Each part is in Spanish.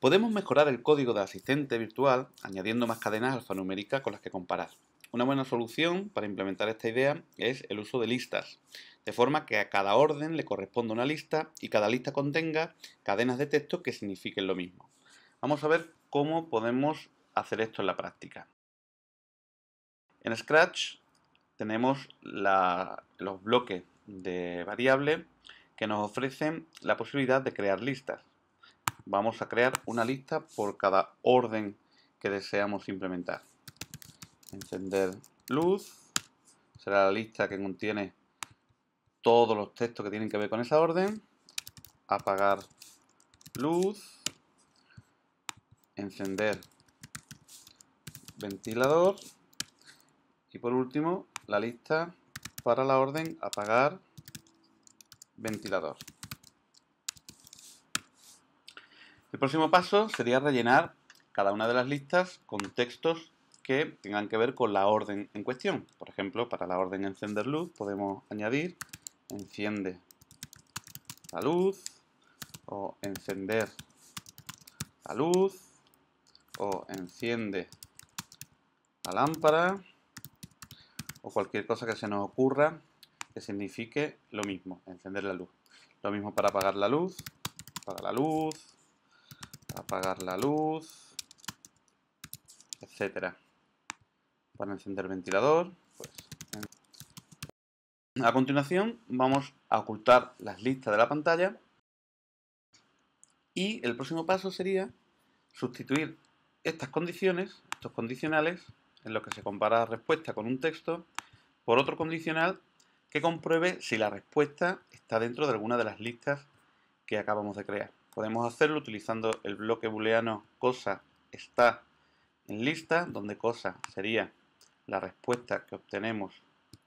Podemos mejorar el código del asistente virtual añadiendo más cadenas alfanuméricas con las que comparar. Una buena solución para implementar esta idea es el uso de listas, de forma que a cada orden le corresponda una lista y cada lista contenga cadenas de texto que signifiquen lo mismo. Vamos a ver cómo podemos hacer esto en la práctica. En Scratch tenemos los bloques de variable que nos ofrecen la posibilidad de crear listas vamos a crear una lista por cada orden que deseamos implementar. Encender luz, será la lista que contiene todos los textos que tienen que ver con esa orden. Apagar luz, encender ventilador y por último la lista para la orden apagar ventilador. El próximo paso sería rellenar cada una de las listas con textos que tengan que ver con la orden en cuestión. Por ejemplo, para la orden encender luz podemos añadir enciende la luz o encender la luz o enciende la lámpara o cualquier cosa que se nos ocurra que signifique lo mismo, encender la luz. Lo mismo para apagar la luz, apagar la luz, apagar la luz, etcétera. Para encender el ventilador, pues, A continuación vamos a ocultar las listas de la pantalla y el próximo paso sería sustituir estas condiciones, estos condicionales, en los que se compara la respuesta con un texto, por otro condicional que compruebe si la respuesta está dentro de alguna de las listas que acabamos de crear. Podemos hacerlo utilizando el bloque booleano cosa está en lista, donde cosa sería la respuesta que obtenemos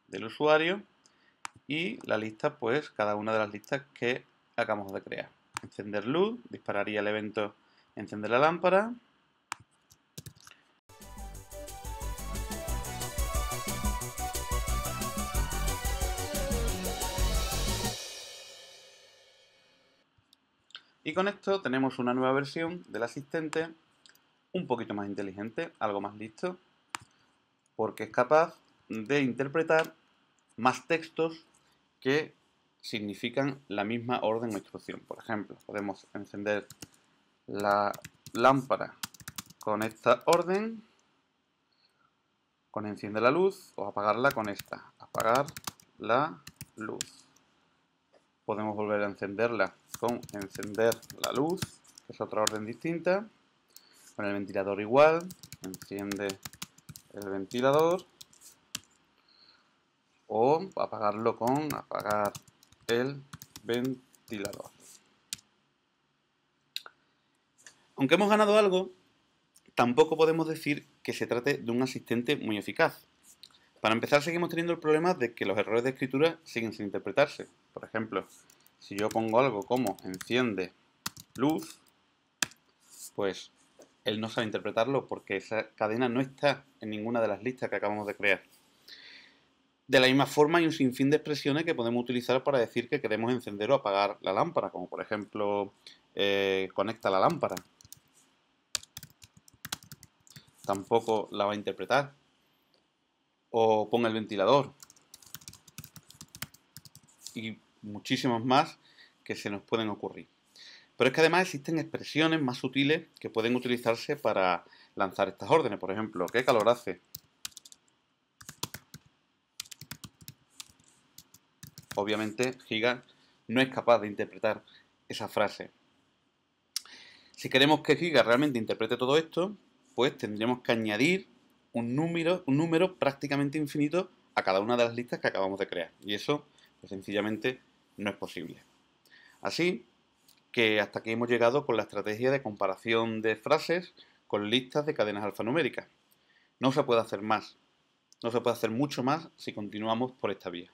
del usuario y la lista, pues cada una de las listas que acabamos de crear. Encender luz, dispararía el evento encender la lámpara, Y con esto tenemos una nueva versión del asistente un poquito más inteligente, algo más listo, porque es capaz de interpretar más textos que significan la misma orden o instrucción. Por ejemplo, podemos encender la lámpara con esta orden, con enciende la luz, o apagarla con esta, apagar la luz. Podemos volver a encenderla con encender la luz, que es otra orden distinta. Con el ventilador igual, enciende el ventilador. O apagarlo con apagar el ventilador. Aunque hemos ganado algo, tampoco podemos decir que se trate de un asistente muy eficaz. Para empezar, seguimos teniendo el problema de que los errores de escritura siguen sin interpretarse. Por ejemplo, si yo pongo algo como enciende luz, pues él no sabe interpretarlo porque esa cadena no está en ninguna de las listas que acabamos de crear. De la misma forma hay un sinfín de expresiones que podemos utilizar para decir que queremos encender o apagar la lámpara, como por ejemplo eh, conecta la lámpara. Tampoco la va a interpretar. O ponga el ventilador. Y muchísimos más que se nos pueden ocurrir. Pero es que además existen expresiones más sutiles que pueden utilizarse para lanzar estas órdenes. Por ejemplo, ¿qué calor hace? Obviamente Giga no es capaz de interpretar esa frase. Si queremos que Giga realmente interprete todo esto, pues tendríamos que añadir un número, un número prácticamente infinito a cada una de las listas que acabamos de crear. Y eso, pues sencillamente, no es posible. Así que hasta aquí hemos llegado con la estrategia de comparación de frases con listas de cadenas alfanuméricas. No se puede hacer más, no se puede hacer mucho más si continuamos por esta vía.